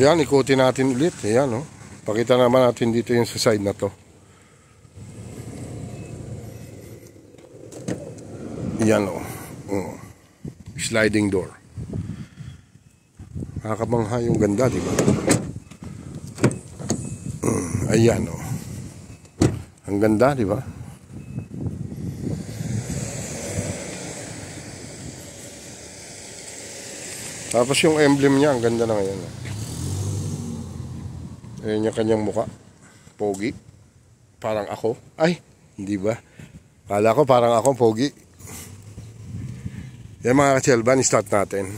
Yan, ikutin natin ulit. Yan, oh. Pakita naman natin dito yung sa side na to. Yan, oh. oh. Sliding door. Nakakabangha yung ganda, di ba? Mm, ayan, oh. Ang ganda, di ba? Tapos yung emblem niya, ang ganda na ngayon. Oh. Ayan yung kanyang muka. Pogi. Parang ako. Ay, hindi ba? Kala ko parang ako, pogi. Yan mga kachelban, start natin.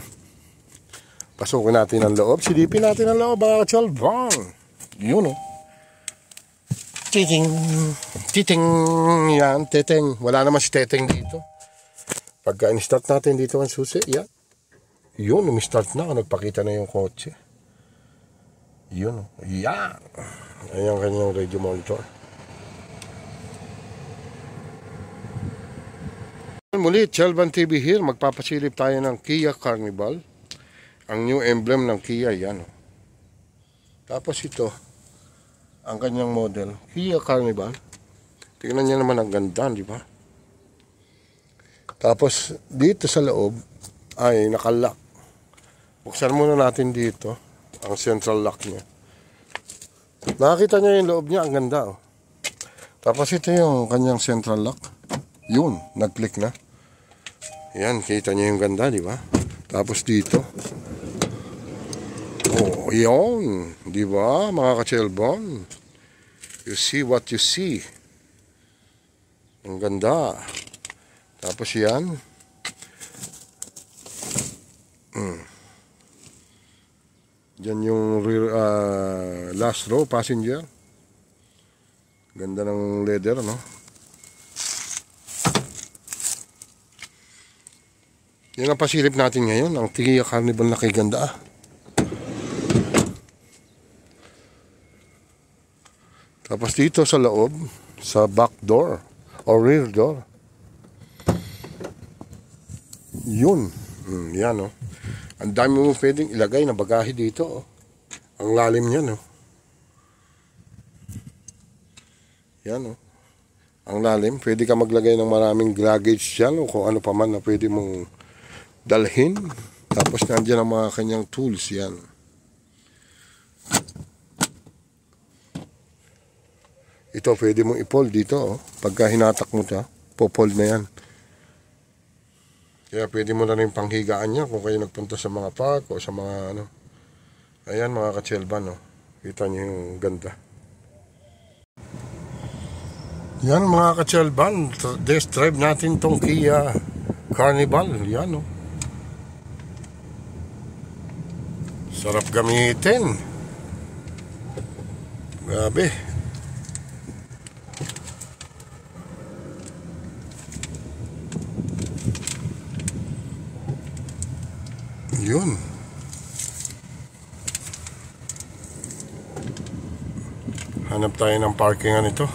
Pasukin natin ang loob. Silipin natin ang loob, mga kachelban. Yun oh. Titing. Titing. Yan, teteng. Wala naman si teteng dito. Pagka in-start natin dito ang susi, yan. Yun, umi-start na. Nagpakita na yung kotse. Yun. Yan. Ayan kanyang radio monitor. Muli, Chelvan TV here. Magpapasilip tayo ng Kia Carnival. Ang new emblem ng Kia, yan. Tapos ito, ang kanyang model, Kia Carnival. Tingnan niya naman ang ganda, di ba? Tapos, dito sa loob, ay nakalock. Buksan muna natin dito ang central lock niya. Nakakita niya yung loob niya, ang ganda oh. Tapos ito yung kanyang central lock. Yun, nag-click na. Yan, kita niya yung ganda, di ba? Tapos dito. Oh, yun. Di ba, mga kachelbon? You see what you see. Ang ganda. Tapos yan. Hmm. Diyan yung rear, uh, last row passenger. Ganda ng leather, no? Yan ang pasilip natin ngayon. Ang Tigaya Carnival na kay ganda. Ah. Tapos dito sa loob, sa back door or rear door. Yun. Mm, yan, no? Ang dami mo pwedeng ilagay na bagahe dito. Oh. Ang lalim niya, no? Yan, oh. Ang lalim. Pwede ka maglagay ng maraming luggage dyan o kung ano pa man na pwede mong dalhin. Tapos nandiyan ang mga kanyang tools, yan. Ito, pwede mong i-fold dito, oh. Pagka hinatak mo ito, po-fold na yan. Kaya pwede mo na rin panghigaan niya kung kayo nagpunta sa mga park o sa mga ano. Ayan mga kachelban, no. Kita niyo yung ganda. Yan mga kachelban, test drive natin tong Kia Carnival. Yan, no. Sarap gamitin. Grabe. Yun. Hanap tayo ng parkingan ito.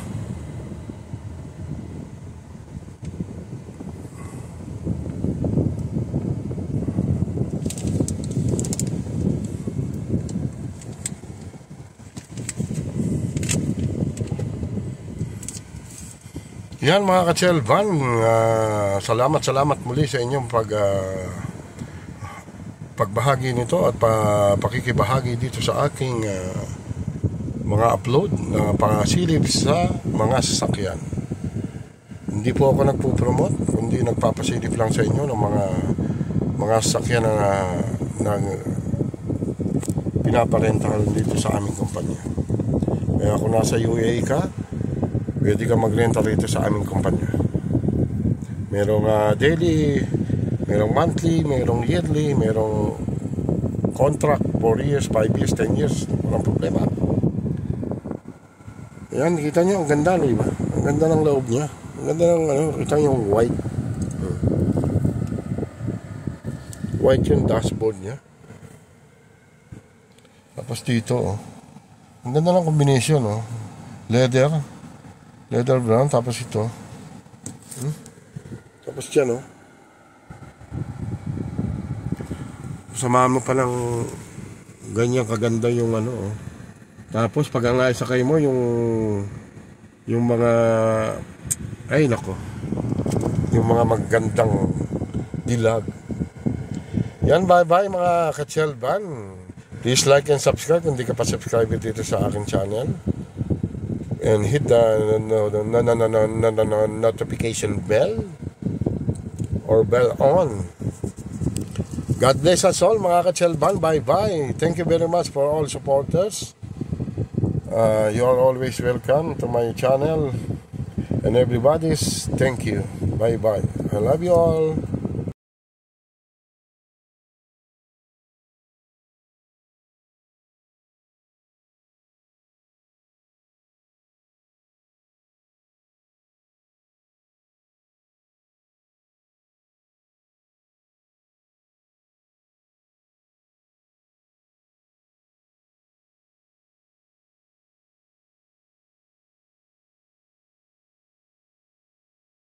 Yan mga ka-Chelvan, uh, salamat salamat muli sa inyong pag uh, pagbahagi nito at pa, pakikibahagi dito sa aking uh, mga upload na pangasilip sa mga sasakyan. Hindi po ako nagpo-promote, kundi nagpapasilip lang sa inyo ng mga mga sasakyan na, na pinaparentahan dito sa aming kumpanya. Kaya kung nasa UAE ka, pwede ka magrenta rito sa aming kumpanya. Merong uh, daily Merong monthly, merong yearly, merong contract, 4 years, 5 years, 10 years. Walang problema. Ayan, kita nyo, ang ganda, di ba? Ang ganda ng loob niya. Ang ganda ng, ano, kita nyo white. Hmm. White yung dashboard niya. Tapos dito, oh. Ang ganda ng combination, oh. Leather. Leather brown, tapos ito. Hmm? Tapos dyan, oh. samahan mo palang ganyan kaganda yung ano oh. tapos pag ang sakay mo yung yung mga ay nako yung mga magandang dilag yan bye bye mga kachelban please like and subscribe kung di ka pa subscribe dito sa akin channel and hit the no, no, no, no, no, notification bell or bell on God bless us all mga kachelban. Bye-bye. Thank you very much for all supporters. Uh, you are always welcome to my channel. And everybody's thank you. Bye-bye. I love you all.